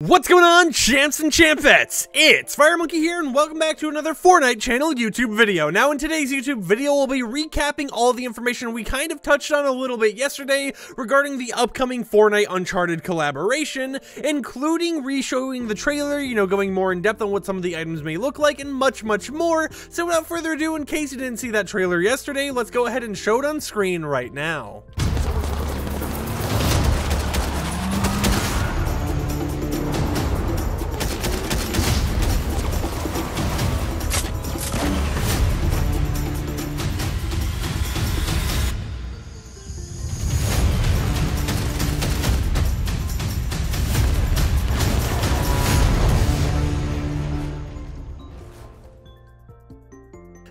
What's going on, champs and champettes? It's Fire Monkey here, and welcome back to another Fortnite channel YouTube video. Now, in today's YouTube video, we'll be recapping all the information we kind of touched on a little bit yesterday regarding the upcoming Fortnite Uncharted collaboration, including re-showing the trailer, you know, going more in depth on what some of the items may look like, and much, much more. So without further ado, in case you didn't see that trailer yesterday, let's go ahead and show it on screen right now.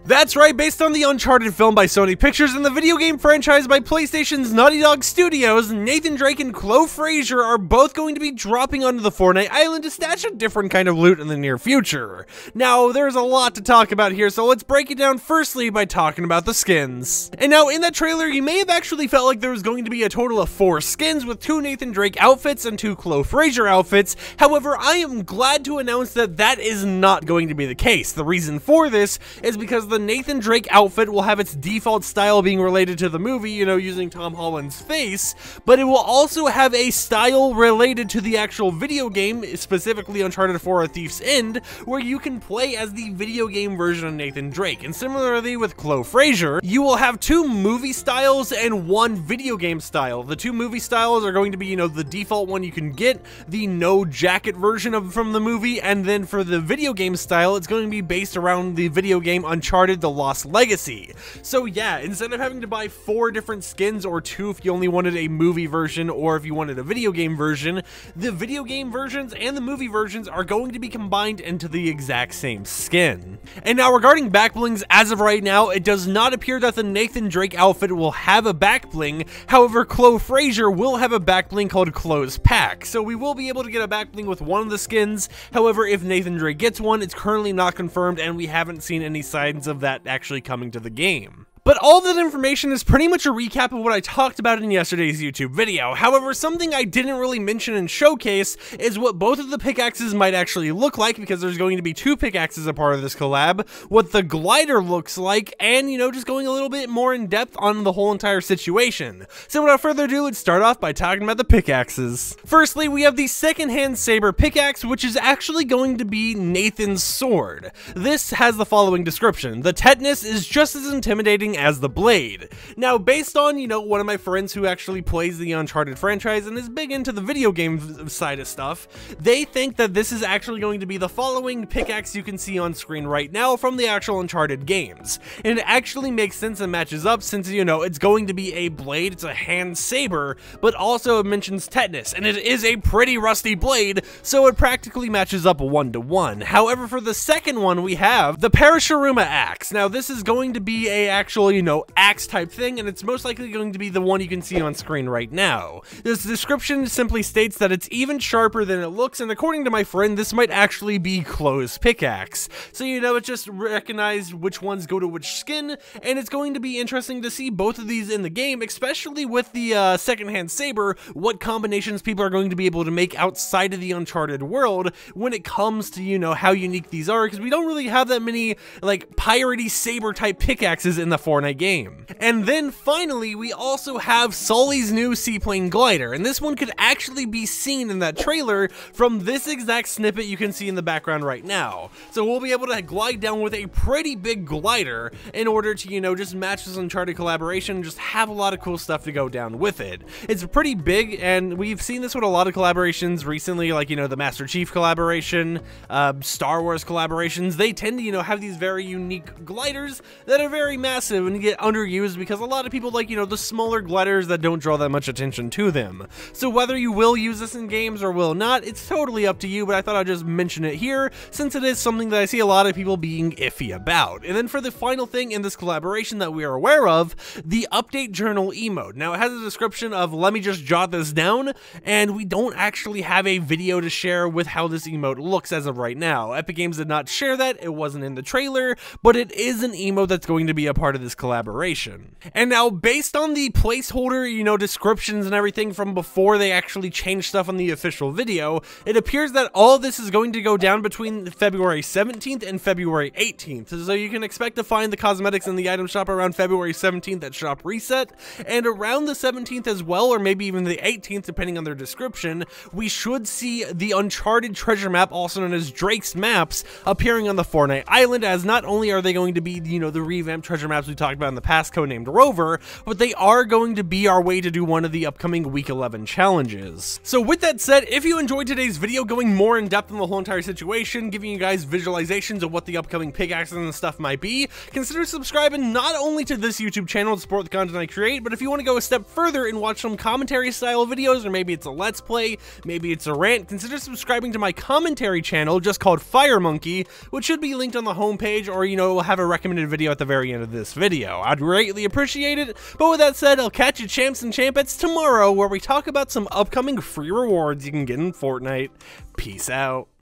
That's right, based on the Uncharted film by Sony Pictures and the video game franchise by PlayStation's Naughty Dog Studios, Nathan Drake and Chloe Frazer are both going to be dropping onto the Fortnite island to stash a different kind of loot in the near future. Now, there's a lot to talk about here, so let's break it down firstly by talking about the skins. And now, in that trailer, you may have actually felt like there was going to be a total of four skins with two Nathan Drake outfits and two Chloe Frazer outfits. However, I am glad to announce that that is not going to be the case. The reason for this is because the the Nathan Drake outfit will have its default style being related to the movie, you know, using Tom Holland's face, but it will also have a style related to the actual video game, specifically Uncharted 4 A Thief's End, where you can play as the video game version of Nathan Drake. And similarly with Chloe Frazer, you will have two movie styles and one video game style. The two movie styles are going to be, you know, the default one you can get, the no jacket version of from the movie, and then for the video game style, it's going to be based around the video game Uncharted The Lost Legacy. So yeah, instead of having to buy four different skins or two if you only wanted a movie version or if you wanted a video game version, the video game versions and the movie versions are going to be combined into the exact same skin. And now regarding back blings, as of right now, it does not appear that the Nathan Drake outfit will have a back bling. However, Chloe Frazer will have a back bling called Close Pack. So we will be able to get a back bling with one of the skins. However, if Nathan Drake gets one, it's currently not confirmed and we haven't seen any signs of of that actually coming to the game. But all that information is pretty much a recap of what I talked about in yesterday's YouTube video. However, something I didn't really mention and showcase is what both of the pickaxes might actually look like, because there's going to be two pickaxes a part of this collab, what the glider looks like, and, you know, just going a little bit more in depth on the whole entire situation. So without further ado, let's start off by talking about the pickaxes. Firstly, we have the second-hand saber pickaxe, which is actually going to be Nathan's sword. This has the following description. The tetanus is just as intimidating as the Blade. Now, based on, you know, one of my friends who actually plays the Uncharted franchise and is big into the video game side of stuff, they think that this is actually going to be the following pickaxe you can see on screen right now from the actual Uncharted games. And it actually makes sense and matches up since, you know, it's going to be a blade, it's a hand saber, but also it mentions tetanus, and it is a pretty rusty blade, so it practically matches up one to one. However, for the second one, we have the Parashurama axe. Now, this is going to be a actual you know, axe type thing, and it's most likely going to be the one you can see on screen right now. This description simply states that it's even sharper than it looks, and according to my friend, this might actually be Chloe's pickaxe. So, you know, it just recognized which ones go to which skin, and it's going to be interesting to see both of these in the game, especially with the uh, secondhand saber, what combinations people are going to be able to make outside of the Uncharted world when it comes to, you know, how unique these are, because we don't really have that many, like, piratey saber type pickaxes in the Fortnite game. And then finally, we also have Sully's new seaplane glider, and this one could actually be seen in that trailer from this exact snippet you can see in the background right now. So we'll be able to glide down with a pretty big glider in order to, you know, just match this Uncharted collaboration, and just have a lot of cool stuff to go down with it. It's pretty big, and we've seen this with a lot of collaborations recently, like, you know, the Master Chief collaboration, uh, Star Wars collaborations. They tend to, you know, have these very unique gliders that are very massive and get underused because a lot of people like, you know, the smaller gliders that don't draw that much attention to them. So whether you will use this in games or will not, it's totally up to you, but I thought I'd just mention it here since it is something that I see a lot of people being iffy about. And then for the final thing in this collaboration that we are aware of, the update journal emote. Now it has a description of let me just jot this down, and we don't actually have a video to share with how this emote looks as of right now. Epic Games did not share that, it wasn't in the trailer, but it is an emote that's going to be a part of this collaboration. And now, based on the placeholder, you know, descriptions and everything from before they actually changed stuff on the official video, it appears that all this is going to go down between February 17th and February 18th. So you can expect to find the cosmetics in the item shop around February 17th at Shop Reset, and around the 17th as well, or maybe even the 18th, depending on their description, we should see the Uncharted treasure map, also known as Drake's Maps, appearing on the Fortnite Island, as not only are they going to be, you know, the revamped treasure maps we talked about in the past, codenamed Rover, but they are going to be our way to do one of the upcoming Week 11 challenges. So with that said, if you enjoyed today's video going more in depth on the whole entire situation, giving you guys visualizations of what the upcoming pickaxes and stuff might be, consider subscribing not only to this YouTube channel to support the content I create, but if you want to go a step further and watch some commentary style videos, or maybe it's a let's play, maybe it's a rant, consider subscribing to my commentary channel just called Fire Monkey, which should be linked on the homepage, or you know, have a recommended video at the very end of this video. I'd greatly appreciate it, but with that said, I'll catch you champs and champettes tomorrow where we talk about some upcoming free rewards you can get in Fortnite. Peace out.